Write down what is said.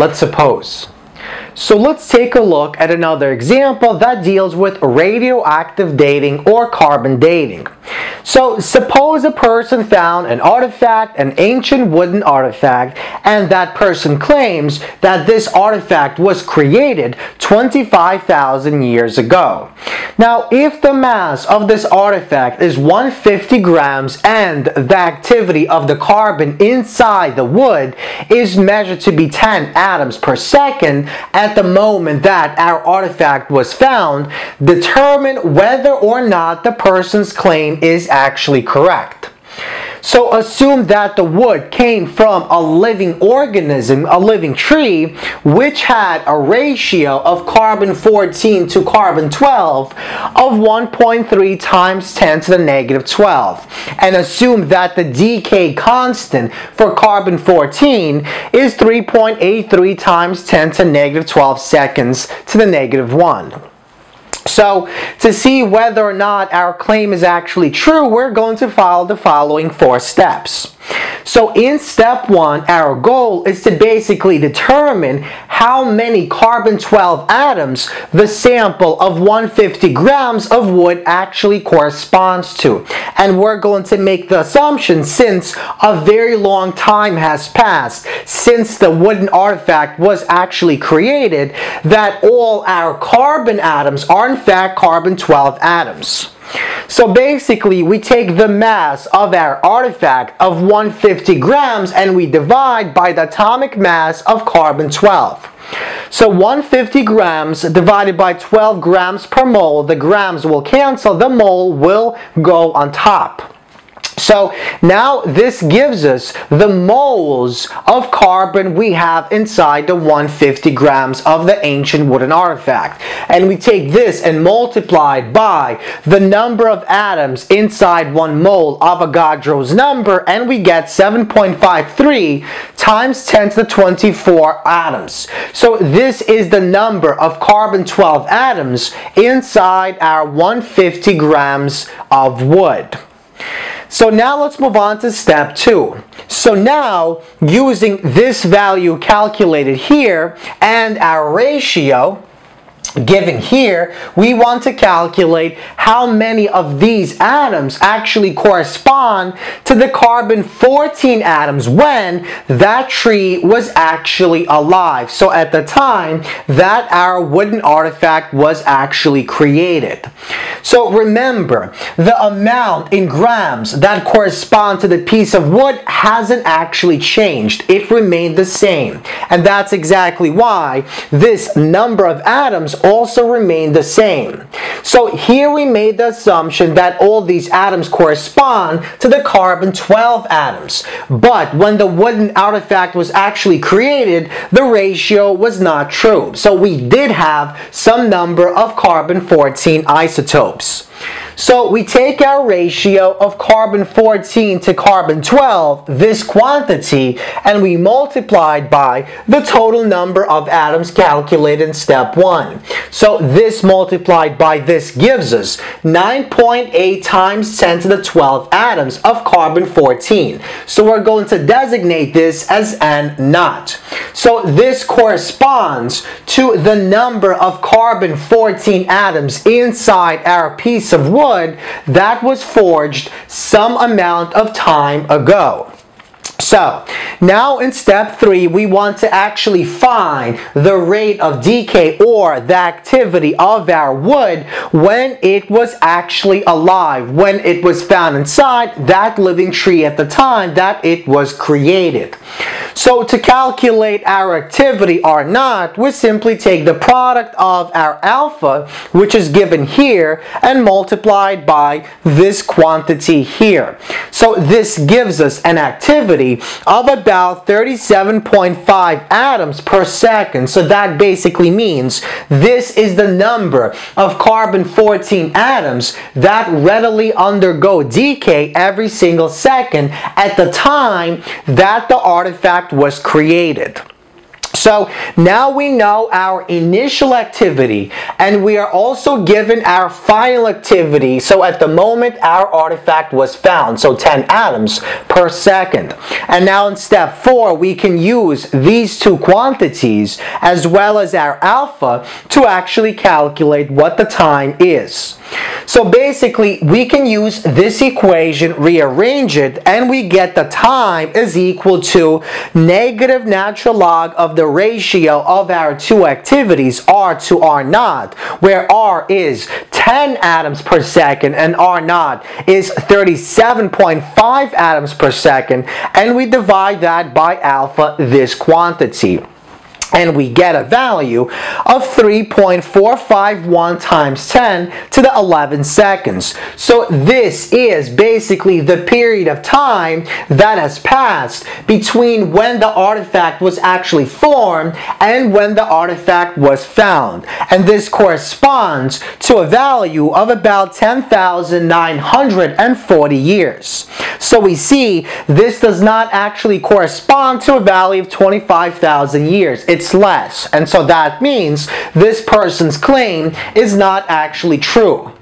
let's suppose. So let's take a look at another example that deals with radioactive dating or carbon dating. So suppose a person found an artifact, an ancient wooden artifact, and that person claims that this artifact was created 25,000 years ago. Now, if the mass of this artifact is 150 grams and the activity of the carbon inside the wood is measured to be 10 atoms per second at the moment that our artifact was found, determine whether or not the person's claim is actually correct. So assume that the wood came from a living organism, a living tree, which had a ratio of carbon 14 to carbon 12 of 1.3 times 10 to the negative 12. And assume that the decay constant for carbon 14 is 3.83 times 10 to negative 12 seconds to the negative 1. So to see whether or not our claim is actually true, we're going to follow the following four steps. So in step one, our goal is to basically determine how many carbon-12 atoms the sample of 150 grams of wood actually corresponds to. And we're going to make the assumption since a very long time has passed since the wooden artifact was actually created that all our carbon atoms are in fact carbon-12 atoms. So basically, we take the mass of our artifact of 150 grams and we divide by the atomic mass of carbon-12. So 150 grams divided by 12 grams per mole, the grams will cancel, the mole will go on top. So now this gives us the moles of carbon we have inside the 150 grams of the ancient wooden artifact. And we take this and multiply it by the number of atoms inside one mole, Avogadro's number, and we get 7.53 times 10 to the 24 atoms. So this is the number of carbon-12 atoms inside our 150 grams of wood. So now let's move on to step two. So now, using this value calculated here and our ratio, given here, we want to calculate how many of these atoms actually correspond to the carbon-14 atoms when that tree was actually alive. So at the time that our wooden artifact was actually created. So remember, the amount in grams that correspond to the piece of wood hasn't actually changed. It remained the same. And that's exactly why this number of atoms also remained the same. So here we made the assumption that all these atoms correspond to the carbon-12 atoms. But when the wooden artifact was actually created, the ratio was not true. So we did have some number of carbon-14 isotopes helps. So we take our ratio of carbon 14 to carbon 12, this quantity, and we multiply it by the total number of atoms calculated in step 1. So this multiplied by this gives us 9.8 times 10 to the 12 atoms of carbon 14. So we're going to designate this as N naught. So this corresponds to the number of carbon 14 atoms inside our piece of wood wood that was forged some amount of time ago. So, now in step three, we want to actually find the rate of decay or the activity of our wood when it was actually alive, when it was found inside that living tree at the time that it was created. So to calculate our activity R naught, we simply take the product of our alpha, which is given here, and multiplied by this quantity here. So this gives us an activity of about 37.5 atoms per second. So that basically means this is the number of carbon-14 atoms that readily undergo decay every single second at the time that the artifact was created. So now we know our initial activity and we are also given our final activity. So at the moment our artifact was found, so 10 atoms per second. And now in step four, we can use these two quantities as well as our alpha to actually calculate what the time is. So basically, we can use this equation, rearrange it, and we get the time is equal to negative natural log of the ratio of our two activities, R to R naught, where R is 10 atoms per second and R naught is 37.5 atoms per second, and we divide that by alpha, this quantity and we get a value of 3.451 times 10 to the 11 seconds. So this is basically the period of time that has passed between when the artifact was actually formed and when the artifact was found. And this corresponds to a value of about 10,940 years. So we see this does not actually correspond to a value of 25,000 years. It it's less. And so that means this person's claim is not actually true.